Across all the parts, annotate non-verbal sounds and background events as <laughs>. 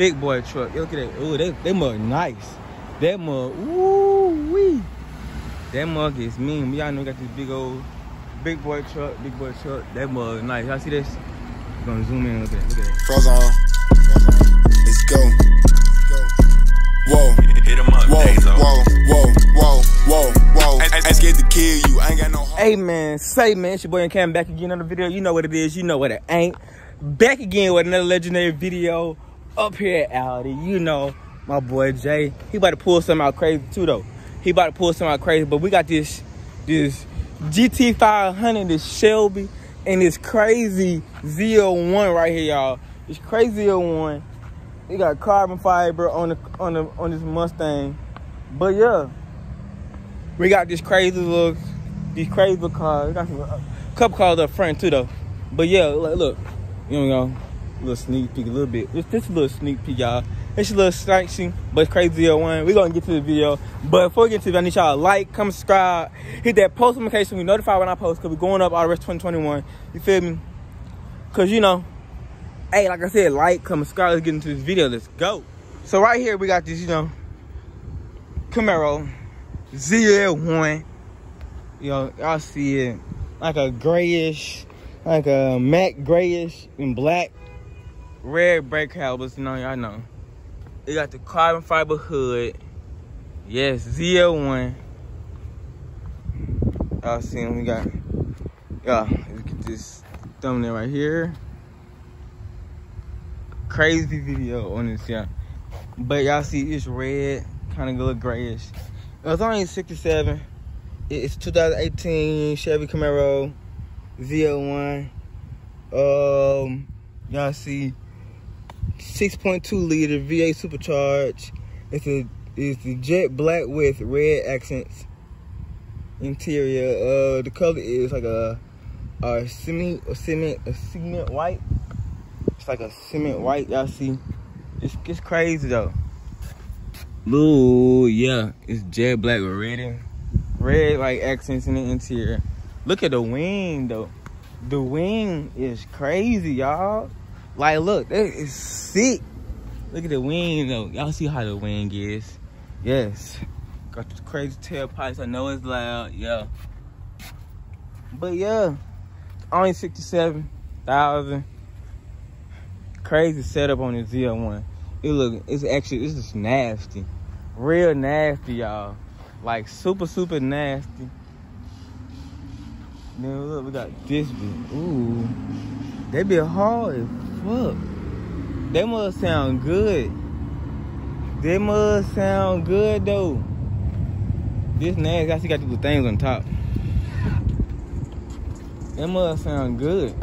big boy truck. Look at that. Ooh, they, they mug nice. That mug, ooh wee. That mug is mean. Y'all know we got this big old big boy truck, big boy truck. That mug nice. Y'all see this? We're gonna zoom in. Look at that. Look at that. Froze. Let's go. Go. Whoa. Hit 'em up, Whoa, Dazo. whoa, whoa, whoa, whoa, whoa. I, I, I scared to kill you. I ain't got no heart. Hey man, say man, it's your boy and Cam back again on the video. You know what it is, you know what it ain't. Back again with another legendary video up here at Audi. You know, my boy Jay. He about to pull something out crazy too though. He about to pull something out crazy, but we got this this GT 500, this Shelby, and this crazy ZL1 right here, y'all. This crazy ZL1. He got carbon fiber on the on the on this Mustang. But yeah, we got this crazy look, these crazy cars. We got some, uh, a couple cars up front too though. But yeah, look, look you know, little sneak peek a little bit. Just, just a little sneak peek, y'all. It's a little slicing, but crazy one. We're gonna get to the video. But before we get to the video, I need y'all like, comment, subscribe, hit that post notification. We notify when I post because we're going up all the rest of 2021. You feel me? Cause you know, hey, like I said, like, comment, subscribe. Let's get into this video. Let's go. So right here we got this, you know, Camaro ZL1. You know, y'all see it like a grayish, like a matte grayish and black. Red brake calipers, you know, y'all know. It got the carbon fiber hood. Yes, ZL1. Y'all see we got, yeah, let's get this thumbnail right here. Crazy video on this, yeah. But y'all see it's red, kind of look grayish. It's only 67. It's 2018 Chevy Camaro ZL1. Um, y'all see 6.2 liter V8 supercharged. It's a it's the jet black with red accents. Interior. Uh, the color is like a a cement a cement a cement white. It's like a cement white. Y'all see? It's it's crazy though. Ooh, yeah, it's jet black with red and red like accents in the interior. Look at the wing though. The wing is crazy, y'all. Like, look, that is sick. Look at the wing though. Y'all see how the wing is? Yes. Got the crazy tailpipes. I know it's loud. Yeah. But yeah, only sixty-seven thousand. Crazy setup on the ZL1. It look, it's actually, this is nasty. Real nasty, y'all. Like super, super nasty. Then look, we got this bit. Ooh. They be hard fuck. They must sound good. They must sound good though. This nasty, I still got these things on top. They must sound good.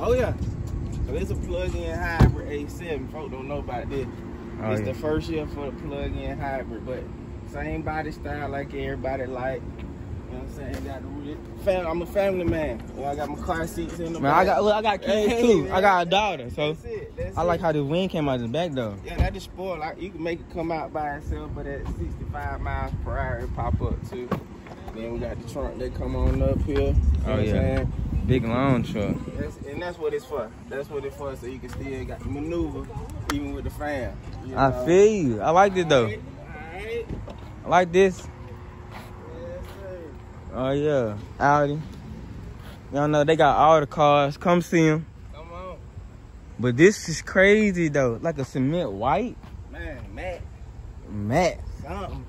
Oh yeah. So it's a plug-in hybrid A7. Folk don't know about this. Oh, it's yeah. the first year for the plug-in hybrid, but same body style like everybody like. You know what I'm saying? Got the fam, I'm a family man. Well, I got my car seats in the Man, back. I got look, I got kids Hey, too. man. I got a daughter, so That's it. That's I like it. how the wind came out the back though. Yeah, that just spoiled. Like you can make it come out by itself, but at 65 miles per hour, it pop up too. Then we got the trunk that come on up here. You know Oh, what I'm oh, yeah. Big long truck. That's, and that's what it's for. That's what it's for, so you can still got the maneuver even with the fan. you I know? feel you. I like it though. Alright, alright. I like this. Oh yeah, Audi. Y'all know they got all the cars. Come see them. Come on, But this is crazy though. Like a cement white man, Matt, matte. something.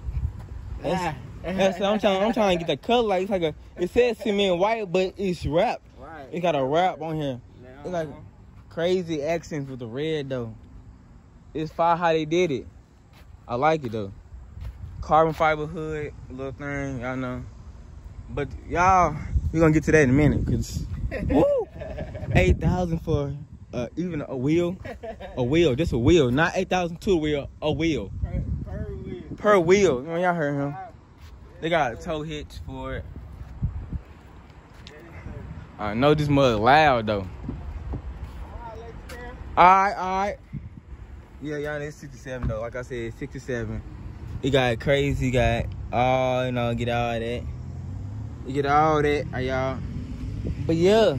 That's- That's I'm trying. I'm trying to get the color. Like it's like a. It says cement white, but it's wrapped. right. It got a wrap on here. Now, It's like crazy accents with the red though. It's fire how they did it. I like it though. Carbon fiber hood, little thing, y'all know. But y'all, we're gonna get to that in a minute, cause <laughs> woo, eight thousand for uh, even a wheel, a wheel, just a wheel, not eight thousand to a wheel, a wheel per, per wheel. per wheel. You know, y'all heard him. They got a tow hitch for it. I know this mud loud though. Alright, alright. Yeah, y'all, it's 67 though. Like I said, 67. You got crazy, got all, you know, get all that. You get all that, uh, y'all. But yeah,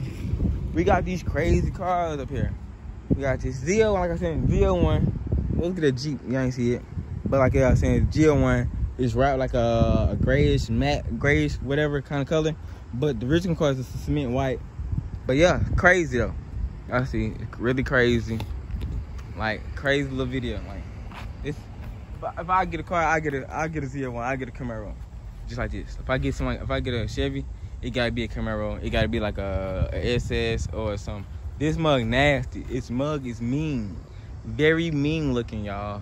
we got these crazy cars up here. We got this ZL, like I said, ZL1. well, look at the Jeep. You ain't see it. But like I was saying, ZL1 is wrapped like a, a grayish, matte, grayish, whatever kind of color. But the original car is a cement white. But yeah, crazy though. I see, really crazy. Like crazy little video. Like this, if I, if I get a car, I get a, I get a ZL1, I get a Camaro, just like this. If I get someone, if I get a Chevy, it gotta be a Camaro. It gotta be like a, a SS or some. This mug nasty. Its mug is mean, very mean looking, y'all.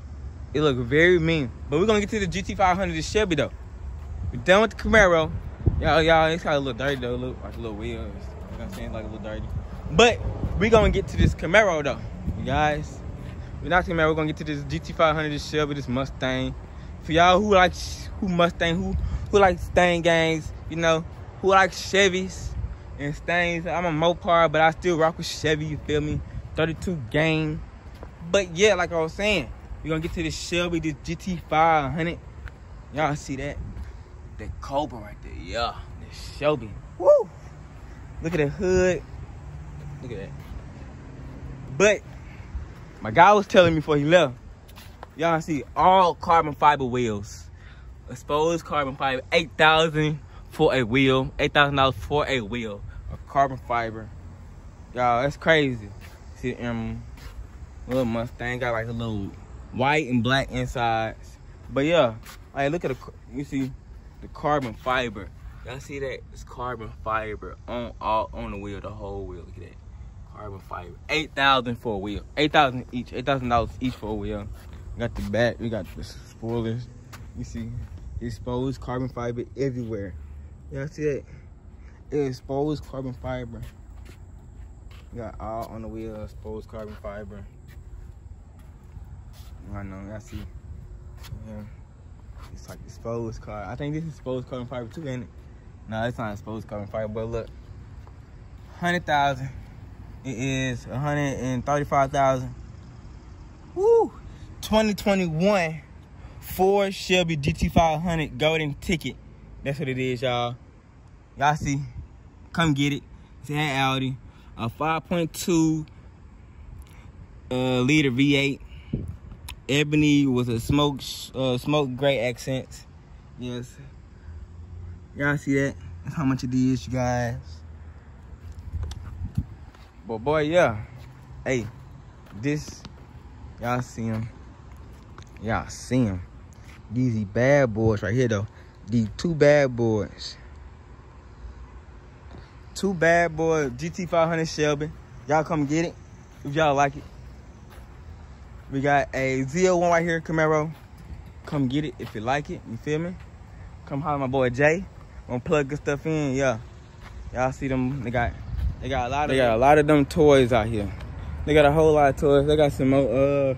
It look very mean. But we're gonna get to the GT500, the Chevy though. We're done with the Camaro. Y'all, y'all, it's kind of a little dirty though. Look like a little wheels. You know what I'm saying? Like a little dirty. But we're gonna get to this Camaro though, you guys. We're not Camaro. We're gonna get to this GT500, this Chevy, this Mustang. For y'all who like who Mustang, who who like Stain gangs, you know, who like Chevys and Stains. I'm a Mopar, but I still rock with Chevy. You feel me? 32 gang. But yeah, like I was saying, we're gonna get to this Shelby, this GT500. Y'all see that? That Cobra right there. Yeah, this Shelby. Woo! Look at the hood. Look at that. But my guy was telling me before he left, y'all see all carbon fiber wheels. Exposed carbon fiber, 8000 for a wheel. $8,000 for a wheel of carbon fiber. Y'all, that's crazy. See, um, little Mustang got like a little white and black insides. But yeah, like look at the, you see the carbon fiber. Y'all see that? It's carbon fiber on all on the wheel, the whole wheel. Look at that. Carbon fiber. Eight thousand for a wheel. Eight thousand each. Eight thousand dollars each for a wheel. We got the back. We got the spoilers. You see, exposed carbon fiber everywhere. Y'all see that? Exposed carbon fiber. We got all on the wheel. Exposed carbon fiber. I know. Y'all see. Yeah. It's like exposed car. I think this is exposed carbon fiber too, ain't it? No, it's not exposed carbon fiber, but look. 100,000. It is 135,000. Woo! 2021 Ford Shelby GT500 golden ticket. That's what it is, y'all. Y'all see? Come get it. It's an Audi. A 5.2 uh, liter V8. Ebony with a smoke uh, smoke gray accents. Yes. Y'all see that? That's how much it is, you guys. But boy, yeah. Hey, this, y'all see him. Y'all see him. These bad boys right here, though. These two bad boys. Two bad boys, GT500 Shelby. Y'all come get it if y'all like it. We got a ZL1 right here, Camaro. Come get it if you like it. You feel me? Come holler my boy Jay. Gonna plug good stuff in. Yeah. Y'all see them? They got they got a lot of they got a lot of them toys out here. They got a whole lot of toys. They got some more uh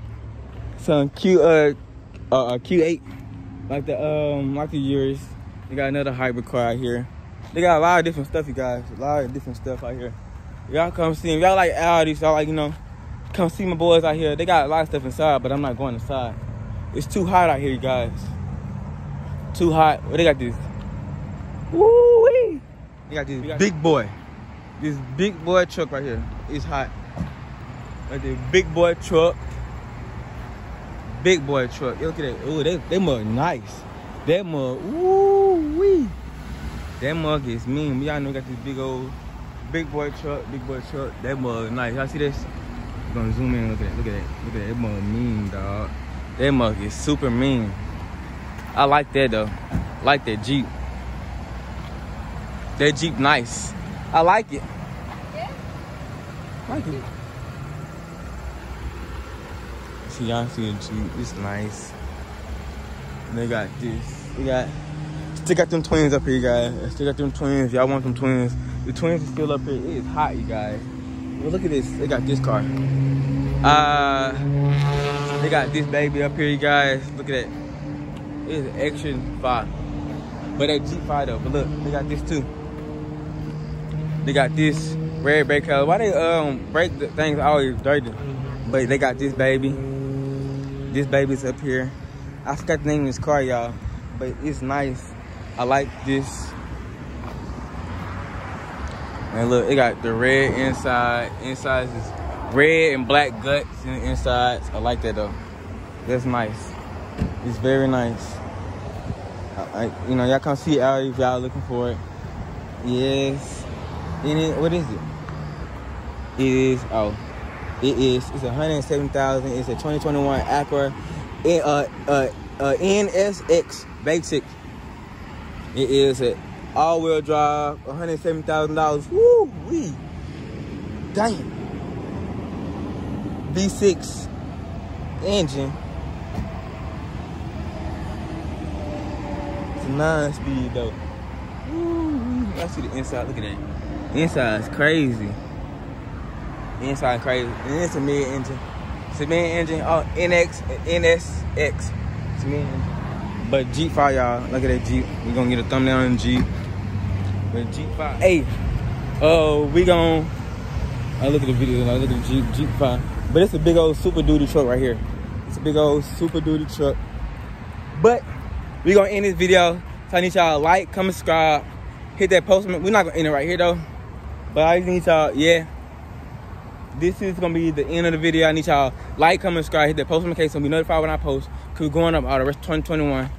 some Q uh uh Q8 like the um like the years. They got another hybrid car out here. They got a lot of different stuff, you guys. A lot of different stuff out here. Y'all come see them. Y'all like Audi, so like you know come see my boys out here. They got a lot of stuff inside, but I'm not going inside. It's too hot out here, you guys. Too hot. Well, they got this. Woo wee! They got this big boy. This big boy truck right here. It's hot. Like this big boy truck. Big boy truck. Look at that. Ooh, they, they mug nice. That mug, woo wee. That mug is mean. Y'all know we got this big old big boy truck, big boy truck. That mug nice. Y'all see this? gonna zoom in. Look at that. Look at that. Look at that. That mug mean, dog. That mug is super mean. I like that though. I like that Jeep. That Jeep nice. I like it. Yeah. I like it. See the Jeep. It's nice. And they got this. We got still got them twins up here, guys. Still got them twins. Y'all want them twins. The twins are still up here. It is hot, you guys. Well, look at this. They got this car. Uh, they got this baby up here, you guys. Look at that. It's an Action 5. But that G5 though. But look, they got this too. They got this red brake color. Why they um break the things always dirty? But they got this baby. This baby's up here. I forgot the name of this car, y'all. But it's nice. I like this. And look, it got the red inside. Inside is red and black guts in the insides. I like that though. That's nice. It's very nice. I, I, you know, y'all come see Audi if y'all looking for it. Yes. It, what is it? It is, oh, it is, it's 107,000. It's a 2021 Acura uh, uh, uh, NSX Basic. It is an all-wheel drive, $107,000. Woo wee. Damn. V6 engine. It's a nine-speed though. Woo, I see the inside. Look at that. Inside is crazy. Inside crazy. And it's a mid engine. It's a mid engine. Oh, NX, NSX. It's a mid engine. But Jeep 5, y'all. Look at that Jeep. We're gonna get a thumbnail on Jeep. But Jeep 5. Hey, oh, uh, we gon' I look at the video. I look at the Jeep, Jeep 5. But it's a big old Super Duty truck right here. It's a big old Super Duty truck. But we gonna end this video. So I need y'all like, comment, subscribe, hit that post. We're not gonna end it right here though. But I need y'all, yeah. This is gonna be the end of the video. I need y'all like, comment, subscribe, hit that post notification so be notified when I post. Cause going up all the rest of 2021.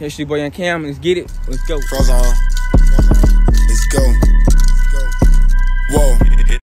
It's your boy Young Cam. Let's get it. Let's go. Let's go. Let's go. Whoa.